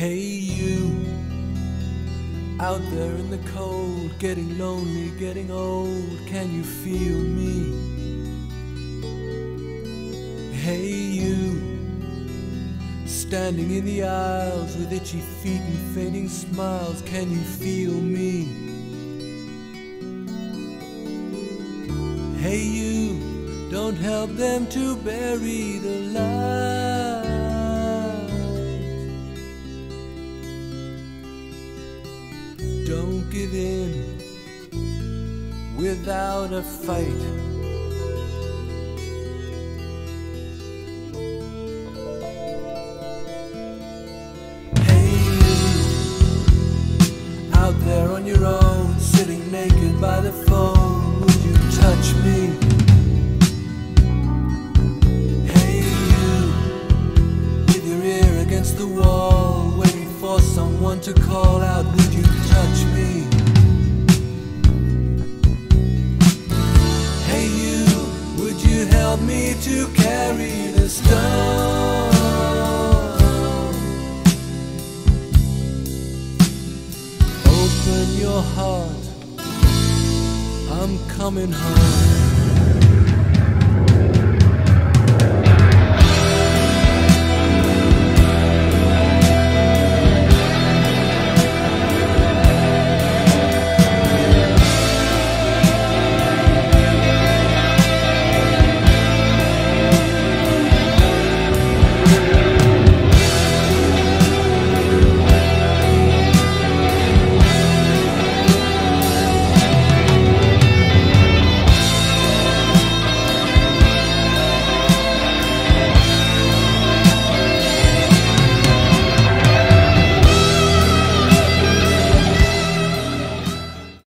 Hey, you out there in the cold, getting lonely, getting old. Can you feel me? Hey, you standing in the aisles with itchy feet and fainting smiles. Can you feel me? Hey, you don't help them to bury the light. Don't give in without a fight. Hey, you out there on your own, sitting naked by the phone, would you touch me? Hey, you with your ear against the wall, waiting for someone to call out, touch me? Hey, you, would you help me to carry the stone? Open your heart, I'm coming home.